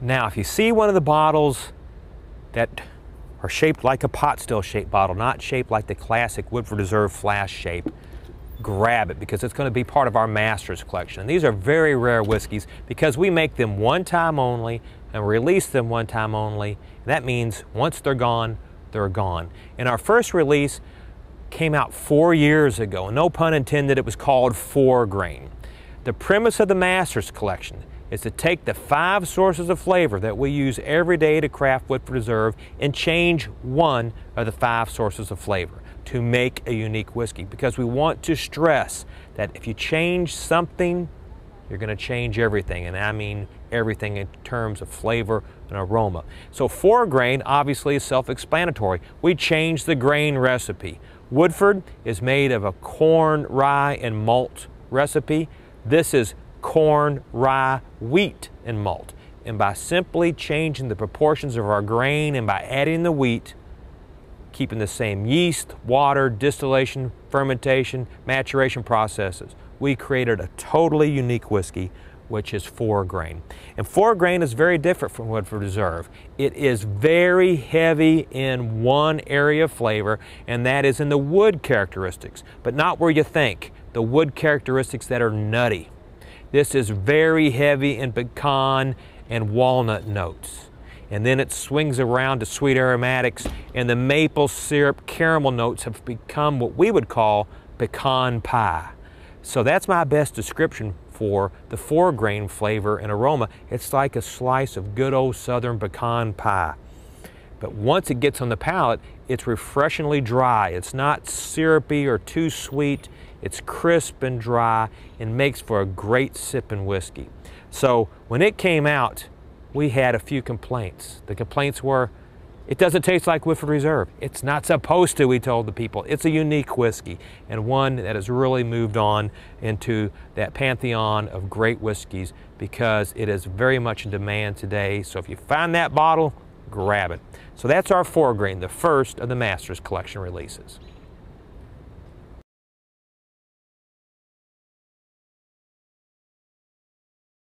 Now, if you see one of the bottles that are shaped like a pot still shaped bottle, not shaped like the classic Woodford Reserve flask shape, grab it because it's going to be part of our Masters collection. And these are very rare whiskeys because we make them one time only and release them one time only. That means once they're gone, they're gone. And our first release came out four years ago. No pun intended, it was called Four Grain. The premise of the Masters collection is to take the five sources of flavor that we use every day to craft Woodford Reserve and change one of the five sources of flavor to make a unique whiskey because we want to stress that if you change something, you're going to change everything. And I mean everything in terms of flavor and aroma. So four grain obviously is self-explanatory. We change the grain recipe. Woodford is made of a corn, rye, and malt recipe. This is corn, rye, wheat, and malt. And by simply changing the proportions of our grain and by adding the wheat, keeping the same yeast, water, distillation, fermentation, maturation processes, we created a totally unique whiskey which is four grain. And four grain is very different from Woodford Reserve. It is very heavy in one area of flavor, and that is in the wood characteristics, but not where you think, the wood characteristics that are nutty. This is very heavy in pecan and walnut notes. And then it swings around to sweet aromatics, and the maple syrup caramel notes have become what we would call pecan pie. So that's my best description for the four grain flavor and aroma. It's like a slice of good old southern pecan pie. But once it gets on the palate, it's refreshingly dry. It's not syrupy or too sweet. It's crisp and dry and makes for a great sipping whiskey. So when it came out, we had a few complaints. The complaints were, it doesn't taste like Woodford Reserve. It's not supposed to, we told the people. It's a unique whiskey and one that has really moved on into that pantheon of great whiskeys because it is very much in demand today. So if you find that bottle, grab it. So that's our four grain, the first of the Masters Collection releases.